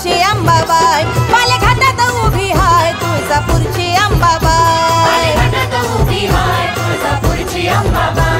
पुरची अंबाबाई. पाले घाटात उभी हाय तुळजापूरची अंबाबाई. घाटात उभी हाय तुळजापूरची अंबाबाई.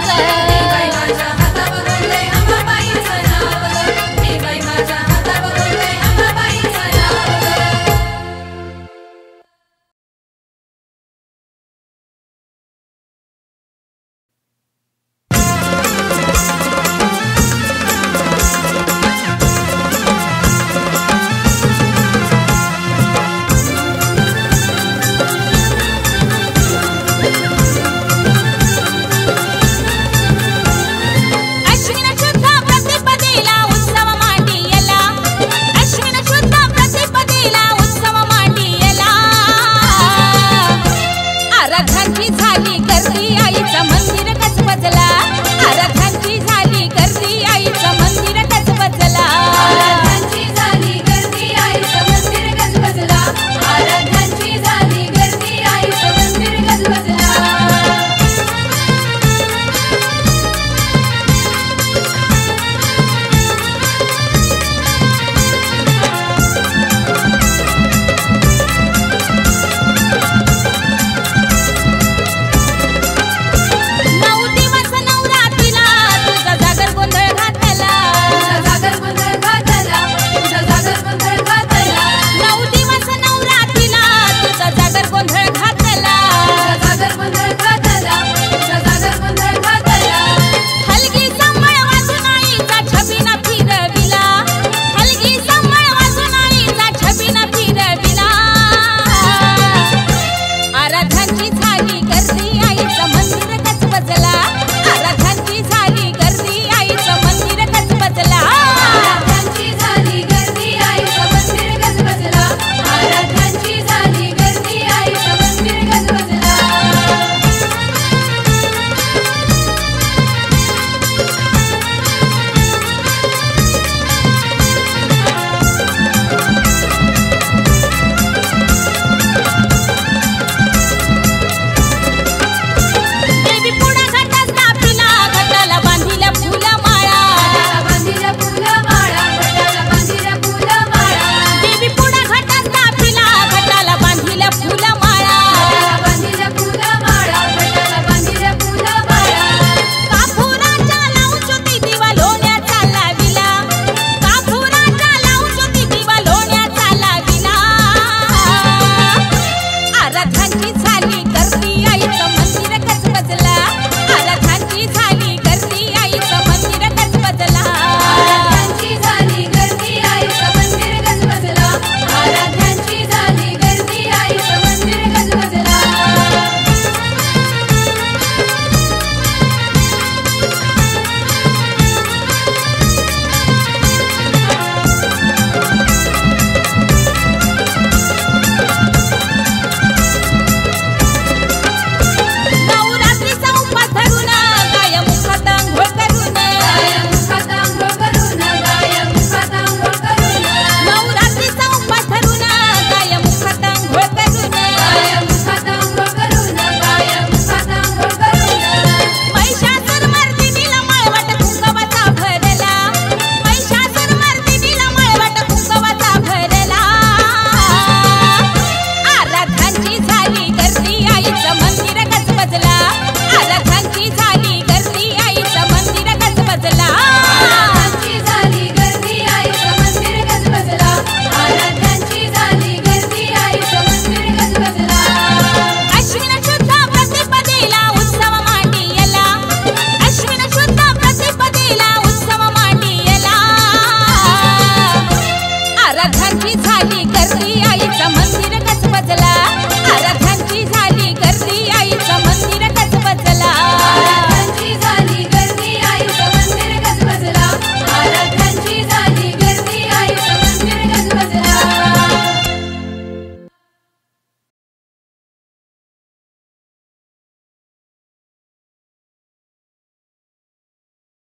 Father.